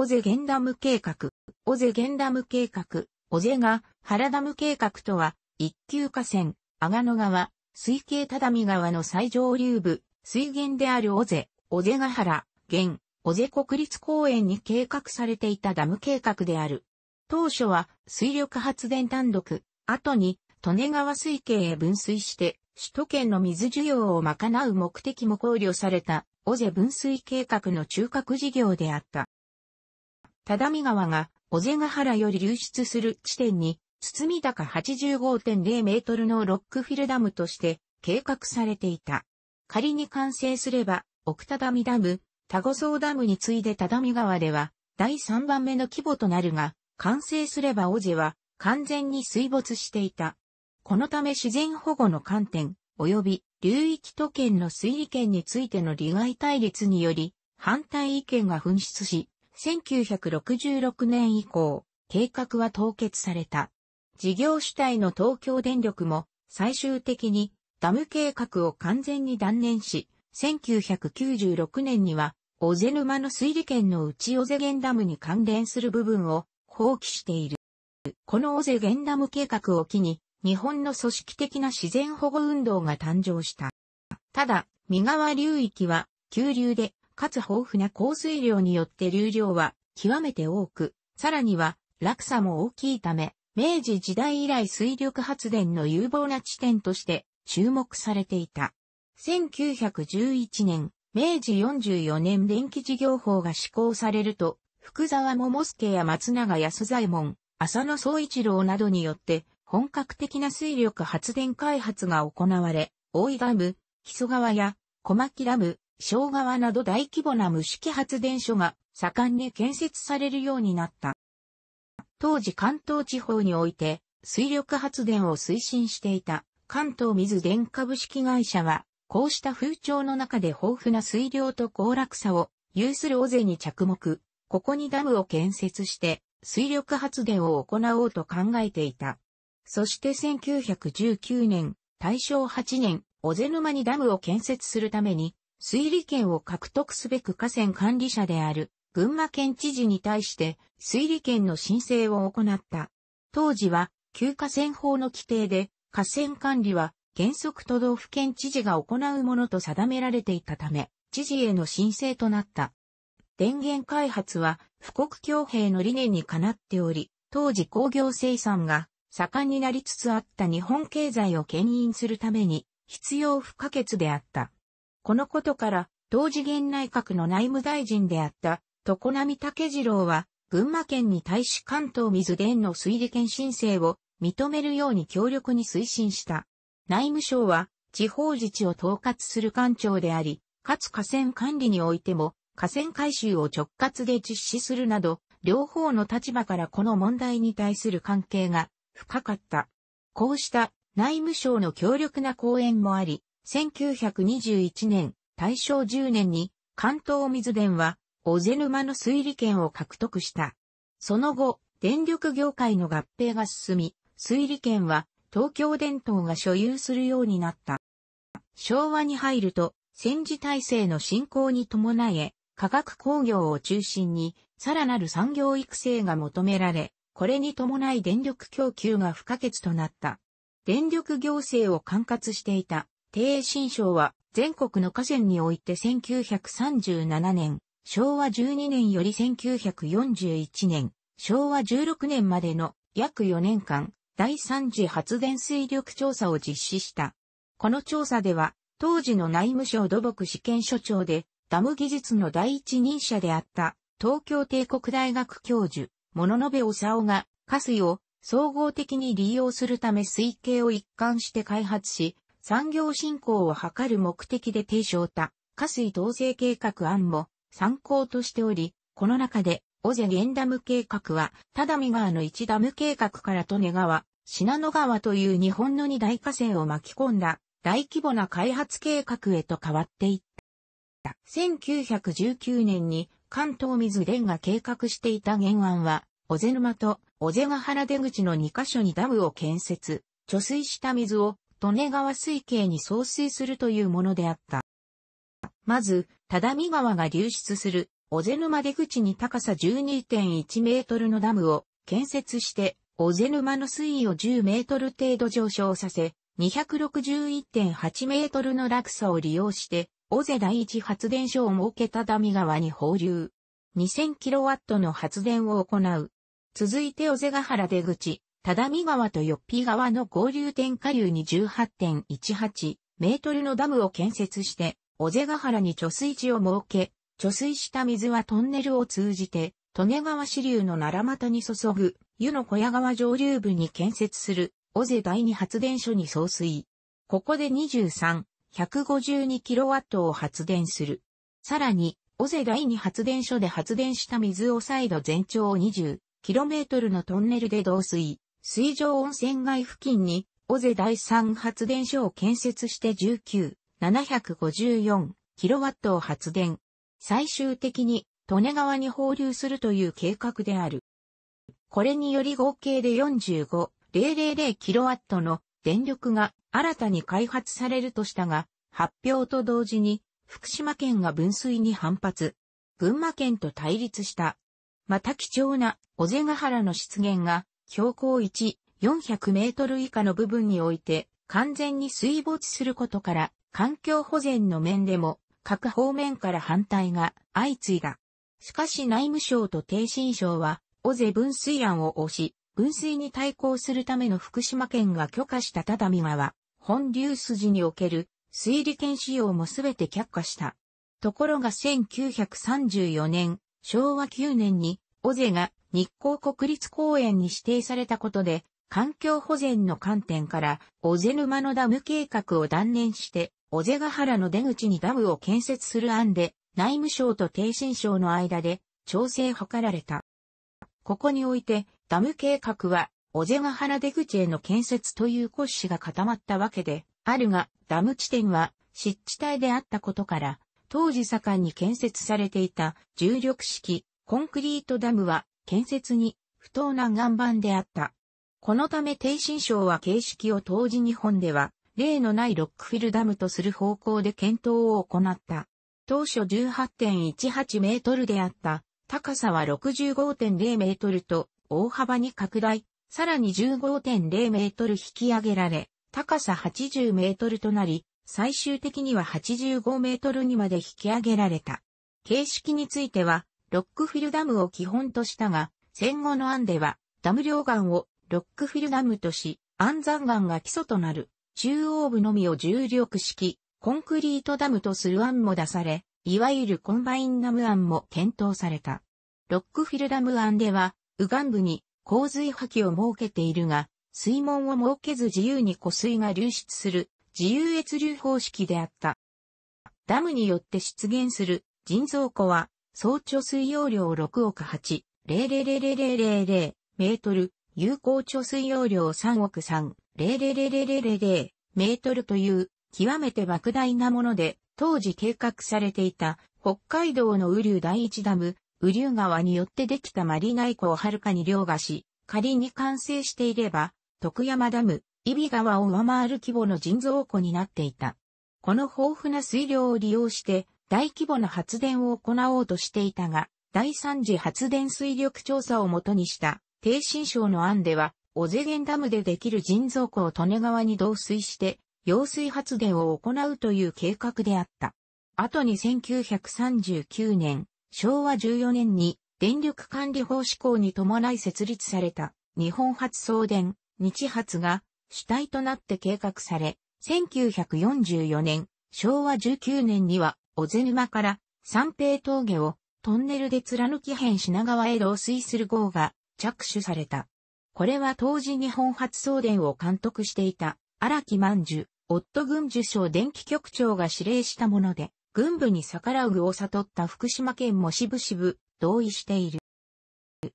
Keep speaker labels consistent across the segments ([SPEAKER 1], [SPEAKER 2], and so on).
[SPEAKER 1] 尾瀬源ダム計画、尾瀬源ダム計画、尾瀬が原ダム計画とは、一級河川、阿賀野川、水系只見川の最上流部、水源である尾瀬、尾瀬ヶ原、現、尾瀬国立公園に計画されていたダム計画である。当初は水力発電単独、後に利根川水系へ分水して首都圏の水需要を賄う目的も考慮された。尾瀬分水計画の中核事業であった。只見川が尾瀬ヶ原より流出する地点に包み高85.0メートルのロックフィルダムとして計画されていた。仮に完成すれば、奥只見ダム、田子荘ダムに次いで只見川では第3番目の規模となるが、完成すれば尾瀬は完全に水没していた。このため自然保護の観点、及び流域都県の水利権についての利害対立により、反対意見が噴出し、1966年以降、計画は凍結された。事業主体の東京電力も最終的にダム計画を完全に断念し、1996年には、尾瀬沼の水利権の内尾瀬源ダムに関連する部分を放棄している。この尾瀬源ダム計画を機に、日本の組織的な自然保護運動が誕生した。ただ、三川流域は、急流で、かつ豊富な降水量によって流量は極めて多く、さらには落差も大きいため、明治時代以来水力発電の有望な地点として注目されていた。1911年、明治44年電気事業法が施行されると、福沢桃助や松永安左衛門、浅野総一郎などによって本格的な水力発電開発が行われ、大井ダム、木曽川や小牧ダム、小川など大規模な蒸式発電所が盛んに建設されるようになった。当時関東地方において水力発電を推進していた関東水電株式会社は、こうした風潮の中で豊富な水量と高落差を有する尾瀬に着目、ここにダムを建設して水力発電を行おうと考えていた。そして1919年、大正8年、尾瀬沼にダムを建設するために、水利権を獲得すべく河川管理者である群馬県知事に対して水利権の申請を行った。当時は旧河川法の規定で河川管理は原則都道府県知事が行うものと定められていたため、知事への申請となった。電源開発は富国強兵の理念にかなっており、当時工業生産が盛んになりつつあった日本経済を牽引するために必要不可欠であった。このことから、同次元内閣の内務大臣であった常波武次郎は、群馬県に対し関東水田の水利権申請を認めるように強力に推進した。内務省は地方自治を統括する官庁であり、かつ河川管理においても河川改修を直轄で実施するなど、両方の立場からこの問題に対する関係が深かった。こうした内務省の強力な講演もあり、1921年、大正10年に関東水田は小瀬沼の水利権を獲得した。その後、電力業界の合併が進み、水利権は東京電灯が所有するようになった。昭和に入ると戦時体制の進行に伴え、化学工業を中心にさらなる産業育成が求められ、これに伴い電力供給が不可欠となった。電力行政を管轄していた帝新省は全国の河川において1937年、昭和12年より1941年、昭和16年までの約4年間、第3次発電水力調査を実施した。この調査では、当時の内務省土木試験所長で、ダム技術の第一人者であった、東京帝国大学教授、物部長が、下水を総合的に利用するため水系を一貫して開発し、産業振興を図る目的で提唱た、下水統制計画案も参考としており、この中で尾瀬源ダム計画は、只見川の一ダム計画から利根川、信濃川という日本の二大河川を巻き込んだ大規模な開発計画へと変わっていった。1919年に関東水田が計画していた原案は、尾瀬沼と尾瀬ヶ原出口の2カ所にダムを建設、貯水した水を利根川水系に送水するというものであった。まず、只見川が流出する小瀬沼出口に高さ12.1メートルのダムを建設して、小瀬沼の水位を10メートル程度上昇させ、261.8メートルの落差を利用して、小瀬第一発電所を設けたダミ川に放流。2000キロワットの発電を行う。続いて小瀬ヶ原出口、只見川とよっぴ川の合流点下流に18.18メートルのダムを建設して、小瀬ヶ原に貯水池を設け、貯水した水はトンネルを通じて、利根川支流の奈良俣に注ぐ、湯の小屋川上流部に建設する、尾瀬第二発電所に送水。ここで23、152kW を発電する。さらに、尾瀬第二発電所で発電した水を再度全長 20km のトンネルで導水。水上温泉街付近に、尾瀬第三発電所を建設して19、754kW を発電。最終的に、利根川に放流するという計画である。これにより合計で45、000kW の電力が新たに開発されるとしたが、発表と同時に福島県が分水に反発、群馬県と対立した。また貴重な小瀬ヶ原の出現が標高1、400メートル以下の部分において完全に水没することから環境保全の面でも各方面から反対が相次いだ。しかし内務省と帝信省は、尾瀬分水案を押し、分水に対抗するための福島県が許可した只見川、本流筋における水利権使用もすべて却下した。ところが1934年、昭和9年に、尾瀬が日光国立公園に指定されたことで、環境保全の観点から、尾瀬沼のダム計画を断念して、尾瀬ヶ原の出口にダムを建設する案で、内務省と帝信省の間で調整を図られた。ここにおいて、ダム計画は、尾瀬ヶ原出口への建設という骨子が固まったわけで、あるが、ダム地点は湿地帯であったことから、当時盛んに建設されていた重力式コンクリートダムは建設に不当な岩盤であった。このため帝信省は形式を当時日本では例のないロックフィルダムとする方向で検討を行った。当初18.18メートルであった高さは65.0メートルと大幅に拡大、さらに15.0メートル引き上げられ、高さ80メートルとなり、最終的には85メートルにまで引き上げられた。形式については、ロックフィルダムを基本としたが、戦後の案では、ダム両岸をロックフィルダムとし、安山岩が基礎となる、中央部のみを重力式、コンクリートダムとする案も出され、いわゆるコンバインダム案も検討された。ロックフィルダム案では、右岸部に洪水吐きを設けているが、水門を設けず自由に湖水が流出する自由越流方式であった。ダムによって出現する人造湖は、総貯水容量6億8、00000メートル、有効貯水容量3億3、00000メートルという極めて莫大なもので、当時計画されていた北海道の雨竜第一ダム、雨竜川によってできたマリナイ湖をはるかに凌駕し、仮に完成していれば、徳山ダム、揖斐川を上回る規模の人造湖になっていた。この豊富な水量を利用して大規模な発電を行おうとしていたが、第三次発電水力調査をもとにした低新省の案では、小瀬源ダムでできる人造湖を利根川に導水して揚水発電を行うという計画であった。後に1939年、昭和14年に電力管理法施行に伴い設立された日本発送電日発が主体となって計画され、1944年、昭和19年には、小瀬沼から三平峠をトンネルで貫き辺品川へ導水する号が着手された。これは当時日本初送電を監督していた荒木万樹、夫軍受賞電気局長が指令したもので、軍部に逆らう具を悟った福島県もしぶしぶ同意している。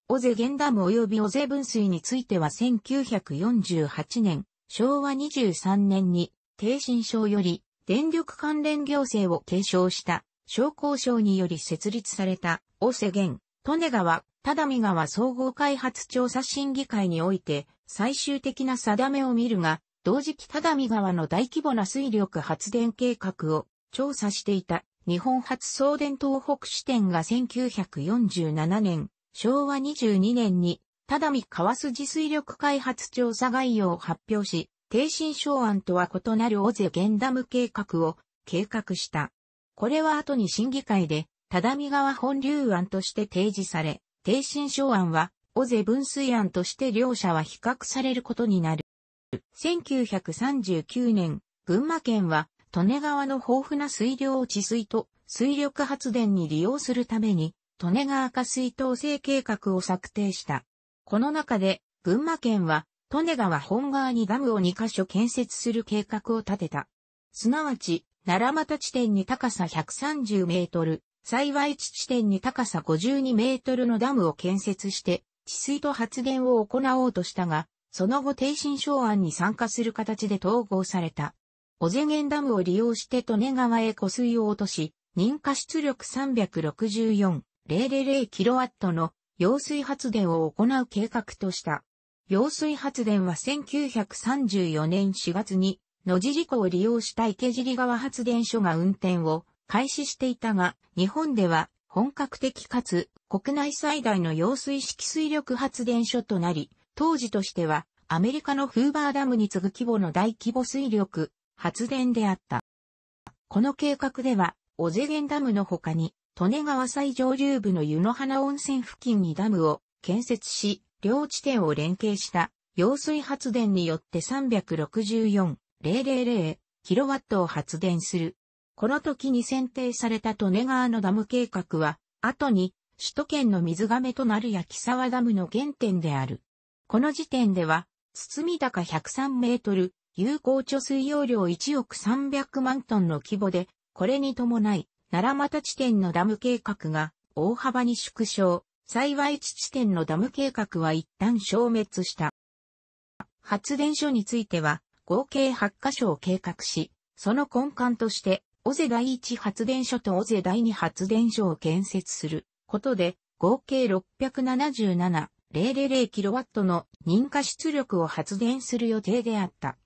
[SPEAKER 1] 尾瀬源ダム及び尾瀬分水については1948年、昭和23年に、帝信省より、電力関連行政を継承した、商工省により設立された、尾瀬源、利根川、只見川総合開発調査審議会において、最終的な定めを見るが、同時期只見川の大規模な水力発電計画を調査していた日本初送電東北支店が1947年、昭和22年に、只見川筋水力開発調査概要を発表し、低新省案とは異なる尾瀬源ダム計画を計画した。これは後に審議会で、只見川本流案として提示され、低新省案は、尾瀬分水案として両者は比較されることになる。1939年、群馬県は利根川の豊富な水量を治水と水力発電に利用するために、利根川下水統制計画を策定した。この中で、群馬県は、利根川本川にダムを2カ所建設する計画を立てた。すなわち、奈良俣地点に高さ130メートル、幸い地地点に高さ52メートルのダムを建設して、治水と発電を行おうとしたが、その後低新省案に参加する形で統合された。小瀬源ダムを利用して利根川へ湖水を落とし、認可出力 364,000kW の揚水発電を行う計画とした。揚水発電は1934年4月に野地事故を利用した池尻川発電所が運転を開始していたが、日本では本格的かつ国内最大の揚水式水力発電所となり、当時としてはアメリカのフーバーダムに次ぐ規模の大規模水力発電であった。この計画では、小瀬源ダムの他に、利根川最上流部の湯の花温泉付近にダムを建設し、両地点を連携した揚水発電によって364,000 kW を発電する。この時に選定された利根川のダム計画は、後に首都圏の水亀となる焼沢ダムの原点である。この時点では、包み高103メートル、有効貯水容量1億300万トンの規模で、これに伴い、奈良俣地点のダム計画が大幅に縮小、幸い地地点のダム計画は一旦消滅した。発電所については、合計8カ所を計画し、その根幹として、尾瀬第一発電所と尾瀬第二発電所を建設することで、合計677、000kW の認可出力を発電する予定であった。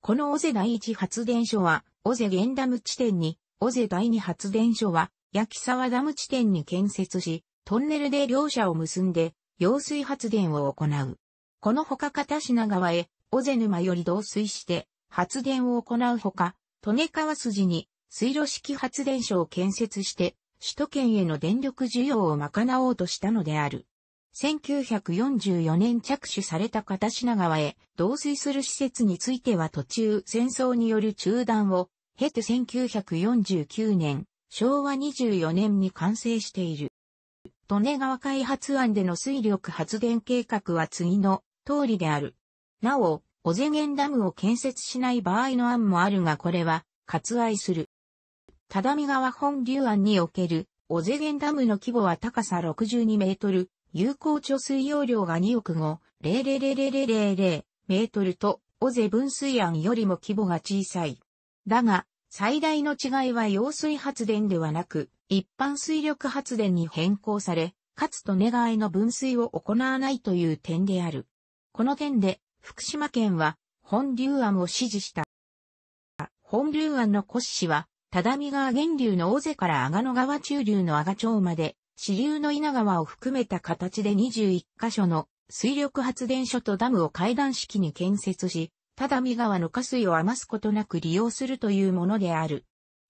[SPEAKER 1] この尾瀬第一発電所は、尾瀬源ダム地点に、尾瀬第二発電所は、焼沢ダム地点に建設し、トンネルで両者を結んで、揚水発電を行う。このほか片品川へ、尾瀬沼より導水して、発電を行うほか、利根川筋に、水路式発電所を建設して、首都圏への電力需要を賄おうとしたのである。1944年着手された片品川へ導水する施設については途中戦争による中断を経て1949年、昭和24年に完成している。利根川開発案での水力発電計画は次の通りである。なお、小瀬源ダムを建設しない場合の案もあるがこれは割愛する。只見川本流案における小瀬源ダムの規模は高さ62メートル、有効貯水容量が2億5、00000メートルと、尾瀬分水案よりも規模が小さい。だが、最大の違いは揚水発電ではなく、一般水力発電に変更され、かつと願いの分水を行わないという点である。この点で、福島県は、本流案を支持した。本流案の骨子は、只見川源流の尾瀬から阿賀野川中流の阿賀町まで、支流の稲川を含めた形で21カ所の水力発電所とダムを階段式に建設し、只見川の下水を余すことなく利用するというものである。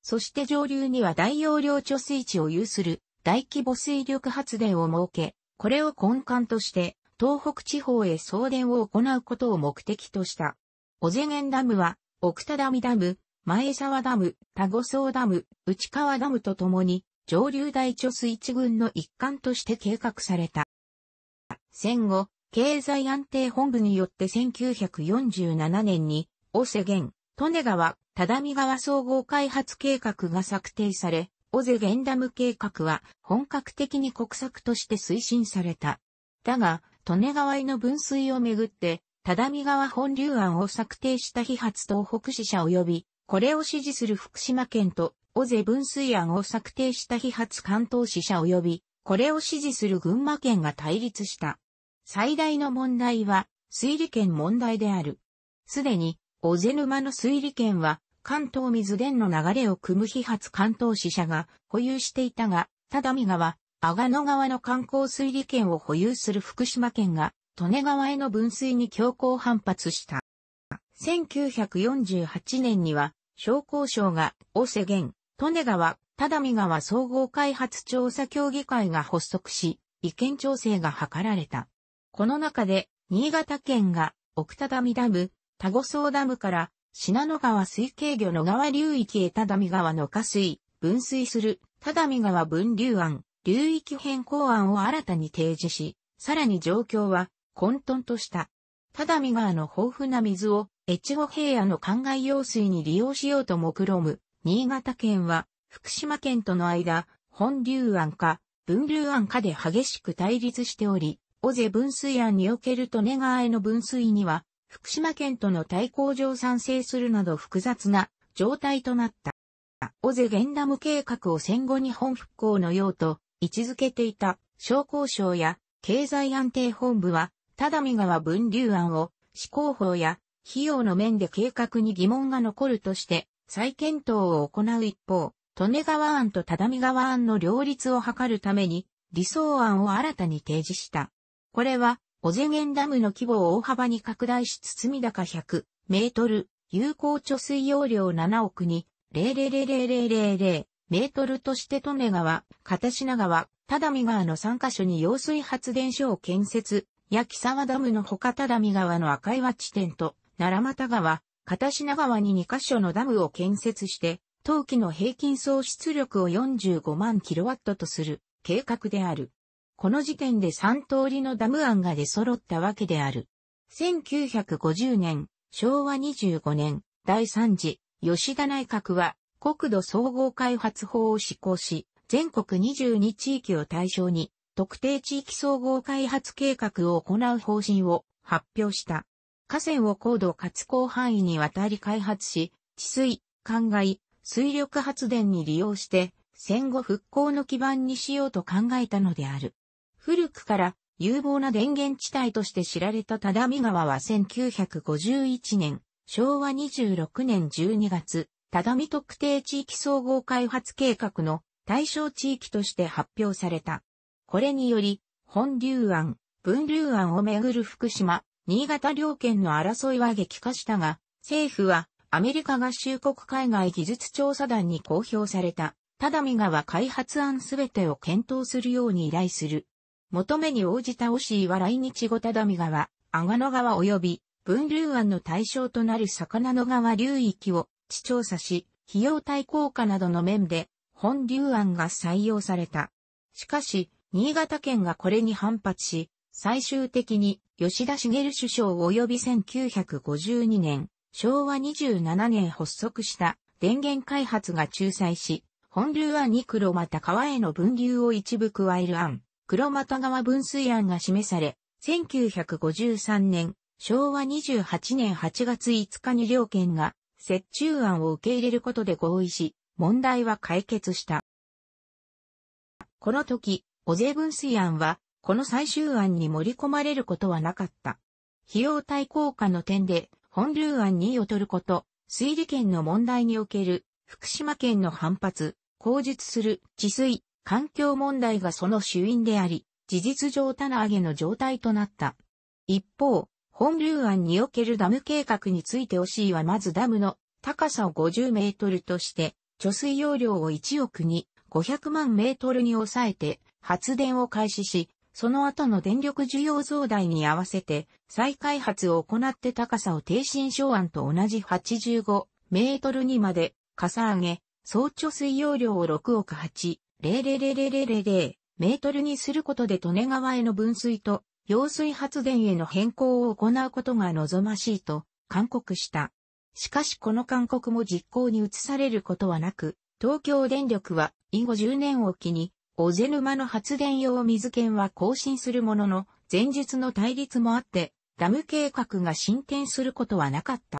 [SPEAKER 1] そして上流には大容量貯水池を有する大規模水力発電を設け、これを根幹として東北地方へ送電を行うことを目的とした。小瀬源ダムは奥多ダダム、前沢ダム、田子荘ダム、内川ダムとともに上流大貯水池群の一環として計画された。戦後、経済安定本部によって1947年に、尾瀬源、利根川、只見川総合開発計画が策定され、尾瀬源ダム計画は本格的に国策として推進された。だが、利根川への分水をめぐって、只見川本流案を策定した非発東北支社及び、これを支持する福島県と尾瀬分水案を策定した非発関東支社及び、これを支持する群馬県が対立した。最大の問題は、水利権問題である。すでに、尾瀬沼の水利権は、関東水田の流れを組む非発関東支社が保有していたが、只見川、阿賀野川の観光水利権を保有する福島県が、利根川への分水に強行反発した。1948年には、商工省が、大瀬源、利根川、只見川総合開発調査協議会が発足し、意見調整が図られた。この中で、新潟県が、奥只見ダム、田子総ダムから、信濃川水系魚の川流域へ只見川の下水、分水する、只見川分流案、流域変更案を新たに提示し、さらに状況は混沌とした。只見川の豊富な水を越後平野の灌漑用水に利用しようと目論む、新潟県は福島県との間、本流案か分流案かで激しく対立しており、尾瀬分水案における利根川への分水には、福島県との対抗上賛成するなど複雑な状態となった。尾瀬源ダム計画を戦後日本復興の用と位置づけていた商工省や経済安定本部は、只見川分流案を施行法や費用の面で計画に疑問が残るとして再検討を行う一方、利根川案と只見川案の両立を図るために理想案を新たに提示した。これは小瀬源ダムの規模を大幅に拡大し包み高100メートル、有効貯水容量7億に、00000メートルとして利根川、片品川、只見川の3カ所に揚水発電所を建設、焼木沢ダムの他只見川の赤岩地点と、奈良又川、片品川に2カ所のダムを建設して、冬季の平均総出力を45万キロワットとする計画である。この時点で3通りのダム案が出揃ったわけである。1950年、昭和25年、第3次、吉田内閣は、国土総合開発法を施行し、全国22地域を対象に、特定地域総合開発計画を行う方針を発表した。河川を高度かつ広範囲にわたり開発し、治水、灌漑、水力発電に利用して、戦後復興の基盤にしようと考えたのである。古くから有望な電源地帯として知られた只見川は1951年、昭和26年12月、只見特定地域総合開発計画の対象地域として発表された。これにより、本流案、分流案をめぐる福島、新潟両県の争いは激化したが、政府はアメリカ合衆国海外技術調査団に公表された、只見川開発案すべてを検討するように依頼する。求めに応じたオシーは来日後只見川、阿賀野川及び分流湾の対象となる魚の川流域を地調査し、費用対効果などの面で本流案が採用された。しかし、新潟県がこれに反発し、最終的に吉田茂首相及び1952年、昭和27年発足した電源開発が仲裁し、本流案に黒また川への分流を一部加える案。黒又川分水案が示され、1953年、昭和28年8月5日に両県が折衷案を受け入れることで合意し、問題は解決した。この時、小税分水案は、この最終案に盛り込まれることはなかった。費用対効果の点で、本流案に劣ること、水利権の問題における、福島県の反発、口述する治水、環境問題がその主因であり、事実上棚上げの状態となった。一方、本流案におけるダム計画についてオシーはまずダムの高さを50メートルとして、貯水容量を1億に500万メートルに抑えて発電を開始し、その後の電力需要増大に合わせて再開発を行って高さを低新小案と同じ85メートルにまでかさ上げ、総貯水容量を6億8 00000メートルにすることで利根川への分水と揚水発電への変更を行うことが望ましいと勧告した。しかしこの勧告も実行に移されることはなく、東京電力は以後10年を機に、小瀬沼の発電用水権は更新するものの、前述の対立もあって、ダム計画が進展することはなかった。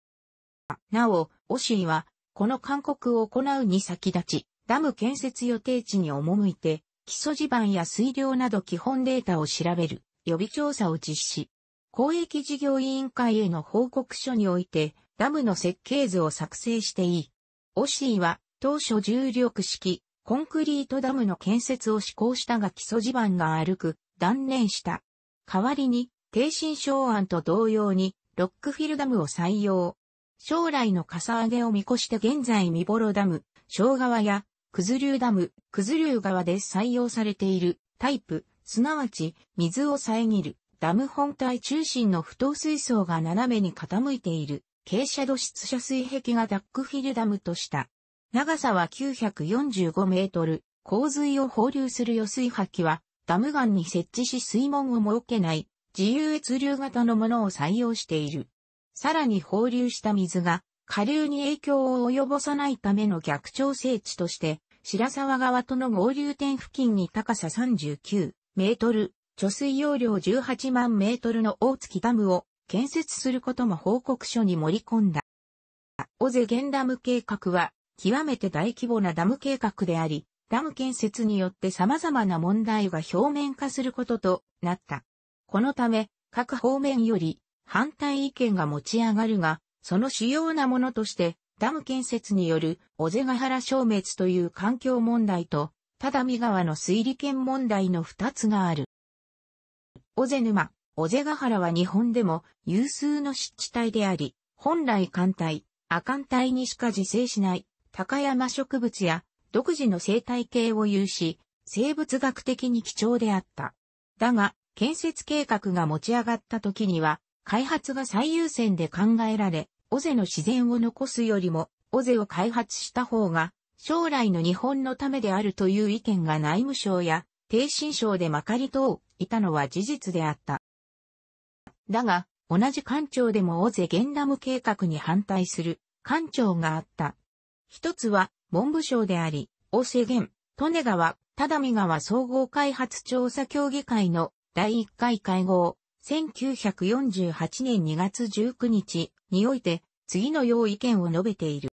[SPEAKER 1] なお、オシーは、この勧告を行うに先立ち、ダム建設予定地に赴いて、基礎地盤や水量など基本データを調べる予備調査を実施。公益事業委員会への報告書において、ダムの設計図を作成していい。オシーは当初重力式コンクリートダムの建設を施行したが基礎地盤が歩く断念した。代わりに低心小案と同様にロックフィルダムを採用。将来のかさ上げを見越して現在未ボロダム、小川や九頭竜ダム、九頭竜川で採用されている。タイプ、すなわち水を遮る。ダム本体中心の不等水槽が斜めに傾いている。傾斜土質遮水壁がダックフィルダムとした。長さは945メートル、洪水を放流する予水波器はダム岸に設置し水門を設けない。自由越流型のものを採用している。さらに放流した水が下流に影響を及ぼさないための逆調整地として、白沢川との合流点付近に高さ39メートル、貯水容量18万メートルの大月ダムを建設することも報告書に盛り込んだ。尾瀬源ダム計画は極めて大規模なダム計画であり、ダム建設によって様々な問題が表面化することとなった。このため、各方面より反対意見が持ち上がるが、その主要なものとして、ダム建設による尾瀬ヶ原消滅という環境問題と、只見川の水利権問題の二つがある。尾瀬沼、尾瀬ヶ原は日本でも有数の湿地帯であり、本来寒帯、亜寒帯にしか自生しない高山植物や独自の生態系を有し、生物学的に貴重であった。だが、建設計画が持ち上がった時には、開発が最優先で考えられ、尾瀬の自然を残すよりも、尾瀬を開発した方が、将来の日本のためであるという意見が内務省や、低新省でまかり通いたのは事実であった。だが、同じ官庁でも尾瀬源ダム計画に反対する官庁があった。一つは文部省であり、尾瀬源、利根川、只見川総合開発調査協議会の第1回会合、1948年2月19日において、次のよう意見を述べている。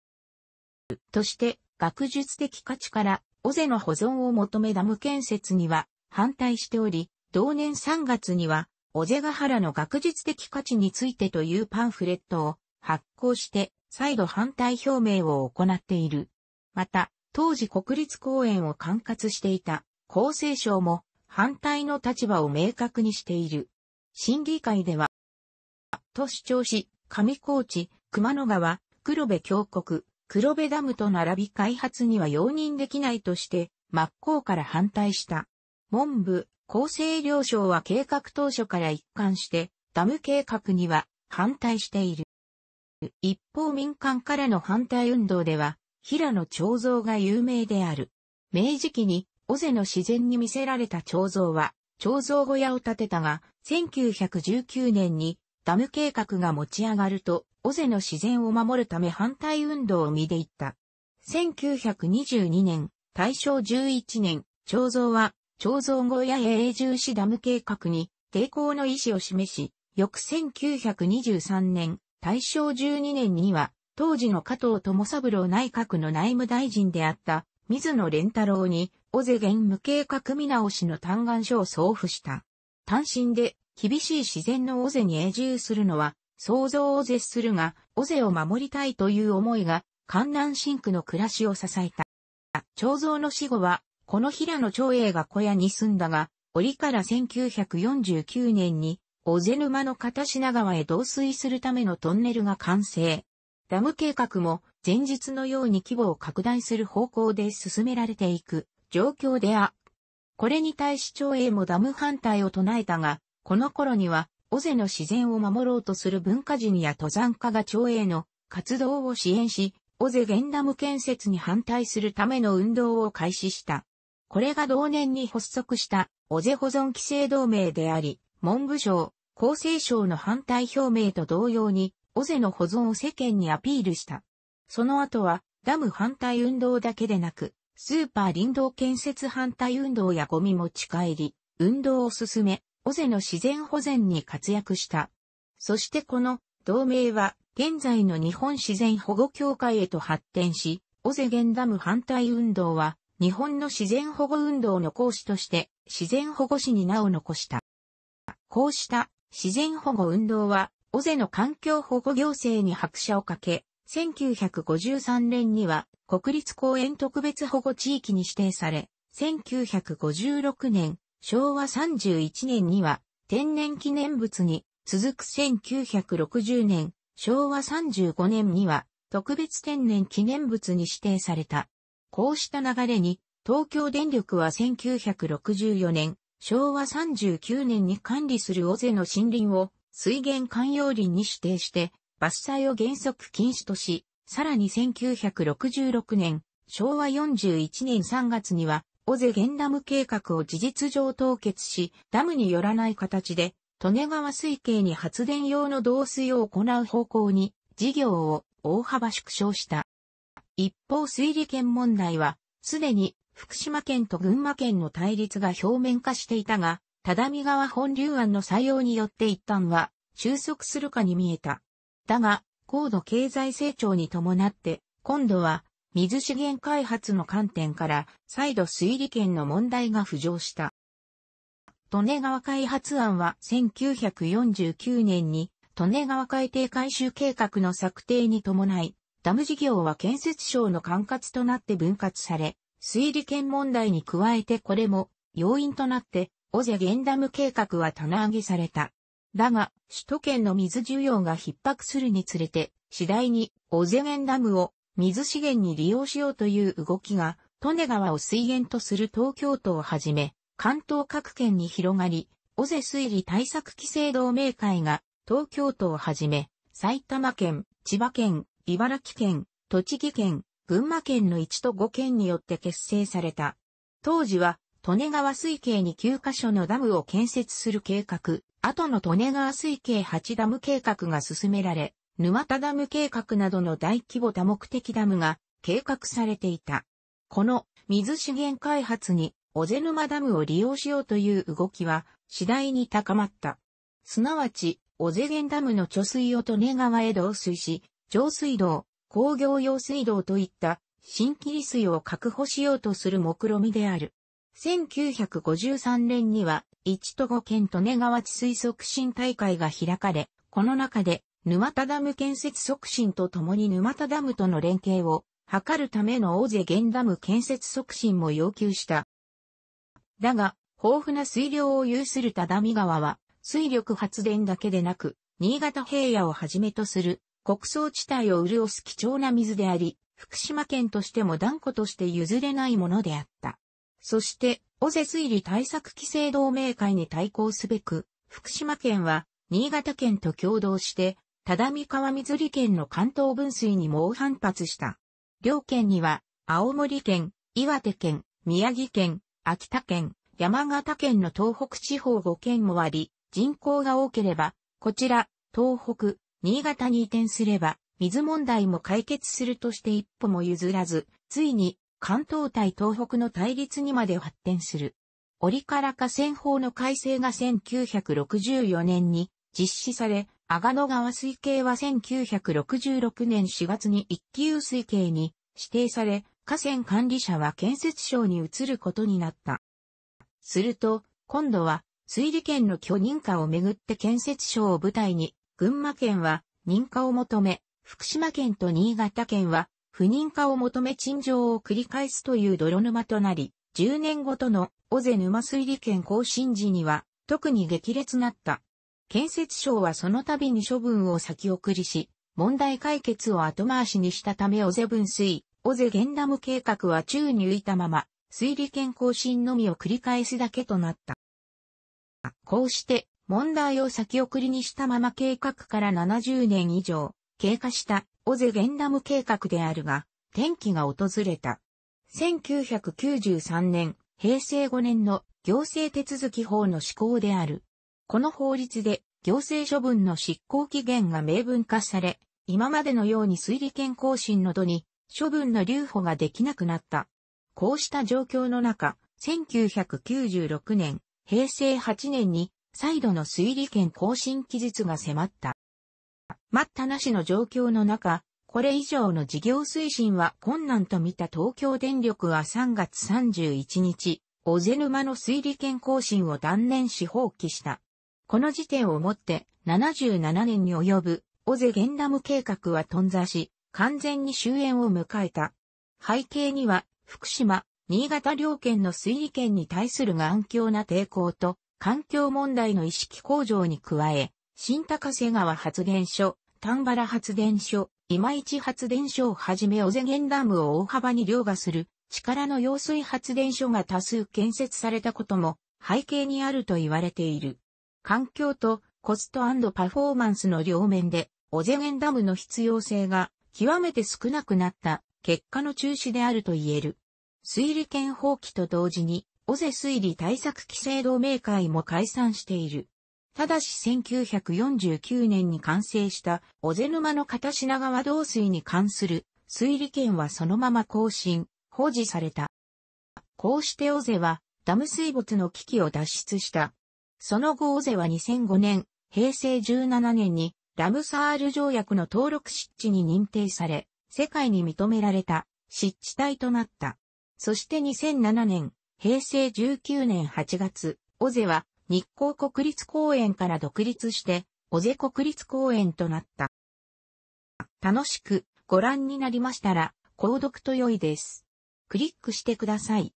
[SPEAKER 1] として、学術的価値から、尾瀬の保存を求めダム建設には反対しており、同年3月には、尾瀬ヶ原の学術的価値についてというパンフレットを発行して、再度反対表明を行っている。また、当時国立公園を管轄していた厚生省も反対の立場を明確にしている。審議会では、と主張し、上高地、熊野川、黒部峡谷、黒部ダムと並び開発には容認できないとして、真っ向から反対した。文部、厚生領省は計画当初から一貫して、ダム計画には反対している。一方民間からの反対運動では、平野彫像が有名である。明治期に尾瀬の自然に見せられた彫像は、彫像小屋を建てたが、1919年にダム計画が持ち上がると、尾瀬の自然を守るため反対運動を見でいった。1922年、大正11年、彫像は、彫像小屋へ永住市ダム計画に抵抗の意思を示し、翌1923年、大正12年には、当時の加藤智三郎内閣の内務大臣であった水野連太郎に、尾瀬原無計画見直しの嘆願書を送付した。単身で厳しい自然の尾瀬に永住するのは想像を絶するが、尾瀬を守りたいという思いが観南新区の暮らしを支えた。彫像の死後は、この平野長英が小屋に住んだが、折から1949年に、尾瀬沼の片品川へ導水するためのトンネルが完成。ダム計画も前日のように規模を拡大する方向で進められていく状況であ。これに対し長英もダム反対を唱えたが、この頃には、尾瀬の自然を守ろうとする文化人や登山家が長英の活動を支援し、尾瀬現ダム建設に反対するための運動を開始した。これが同年に発足した尾瀬保存規制同盟であり、文部省、厚生省の反対表明と同様に尾瀬の保存を世間にアピールした。その後は、ダム反対運動だけでなく、スーパー林道建設反対運動やゴミ持ち帰り、運動を進め、尾瀬の自然保全に活躍した。そしてこの同盟は、現在の日本自然保護協会へと発展し、尾瀬源ダム反対運動は、日本の自然保護運動の講師として、自然保護士に名を残した。こうした自然保護運動は、尾瀬の環境保護行政に拍車をかけ、1953年には国立公園特別保護地域に指定され、1956年、昭和31年には天然記念物に続く1960年、昭和35年には特別天然記念物に指定された。こうした流れに東京電力は1964年、昭和39年に管理する尾瀬の森林を水源環用林に指定して伐採を原則禁止とし、さらに1966年、昭和41年3月には、尾瀬源ダム計画を事実上凍結し、ダムによらない形で、利根川水系に発電用の導水を行う方向に、事業を大幅縮小した。一方水利権問題は、すでに福島県と群馬県の対立が表面化していたが、只見川本流案の採用によって一旦は収束するかに見えた。だが、高度経済成長に伴って、今度は水資源開発の観点から再度水利権の問題が浮上した。利根川開発案は1949年に利根川海底改修計画の策定に伴い、ダム事業は建設省の管轄となって分割され、水利権問題に加えてこれも要因となって、尾瀬源ダム計画は棚上げされた。だが、首都圏の水需要が逼迫するにつれて、次第に尾瀬源ダムを水資源に利用しようという動きが、利根川を水源とする東京都をはじめ、関東各県に広がり、尾瀬水利対策規制同盟会が、東京都をはじめ、埼玉県、千葉県、茨城県、栃木県、群馬県の1と5県によって結成された。当時は、利根川水系に9カ所のダムを建設する計画、後の利根川水系8ダム計画が進められ、沼田ダム計画などの大規模多目的ダムが計画されていた。この水資源開発に小瀬沼ダムを利用しようという動きは次第に高まった。すなわち、小瀬源ダムの貯水を利根川へ導水し、上水道、工業用水道といった新規利水を確保しようとする目論みである。1953年には、一都五県利根川治水促進大会が開かれ、この中で、沼田ダム建設促進とともに沼田ダムとの連携を図るための大勢源ダム建設促進も要求した。だが、豊富な水量を有する只見川は、水力発電だけでなく、新潟平野をはじめとする国葬地帯を潤す貴重な水であり、福島県としても断固として譲れないものであった。そして、尾瀬水利対策規制同盟会に対抗すべく、福島県は、新潟県と共同して、只見川水利県の関東分水に猛反発した。両県には、青森県、岩手県、宮城県、秋田県、山形県の東北地方5県もあり、人口が多ければ、こちら、東北、新潟に移転すれば、水問題も解決するとして一歩も譲らず、ついに関東対東北の対立にまで発展する。折から河川法の改正が1964年に実施され、阿賀野川水系は1966年4月に一級水系に指定され、河川管理者は建設省に移ることになった。すると、今度は水利権の許認可をめぐって建設省を舞台に群馬県は認可を求め、福島県と新潟県は不認可を求め陳情を繰り返すという泥沼となり、10年ごとの尾瀬沼水利権更新時には特に激烈なった。建設省はその度に処分を先送りし、問題解決を後回しにしたため尾瀬分水、尾瀬源ダム計画は宙に浮いたまま、水利権更新のみを繰り返すだけとなった。こうして、問題を先送りにしたまま計画から70年以上経過した尾瀬ゲンダム計画であるが、転機が訪れた。1993年、平成5年の行政手続き法の施行である。この法律で行政処分の執行期限が明文化され、今までのように推理権更新の度に処分の留保ができなくなった。こうした状況の中、1996年、平成8年に再度の推理権更新期日が迫った。待ったなしの状況の中、これ以上の事業推進は困難と見た東京電力は3月31日、小瀬沼の推理権更新を断念し放棄した。この時点をもって77年に及ぶ小瀬ゲンダム計画は頓挫し、完全に終焉を迎えた。背景には、福島、新潟両県の水利権に対する頑強な抵抗と、環境問題の意識向上に加え、新高瀬川発電所、丹原発電所、今市発電所をはじめ尾瀬源ダムを大幅に凌駕する力の揚水発電所が多数建設されたことも背景にあると言われている。環境とコストパフォーマンスの両面で、オゼゲンダムの必要性が極めて少なくなった結果の中止であると言える。水利権放棄と同時に、オゼ水利対策規制同盟会も解散している。ただし1949年に完成した小瀬沼の片品川導水に関する水利権はそのまま更新、保持された。こうしてオゼはダム水没の危機を脱出した。その後オゼは2005年、平成17年にラムサール条約の登録湿地に認定され、世界に認められた湿地帯となった。そして2007年、平成19年8月、オゼは日光国立公園から独立して、尾瀬国立公園となった。楽しくご覧になりましたら、購読と良いです。クリックしてください。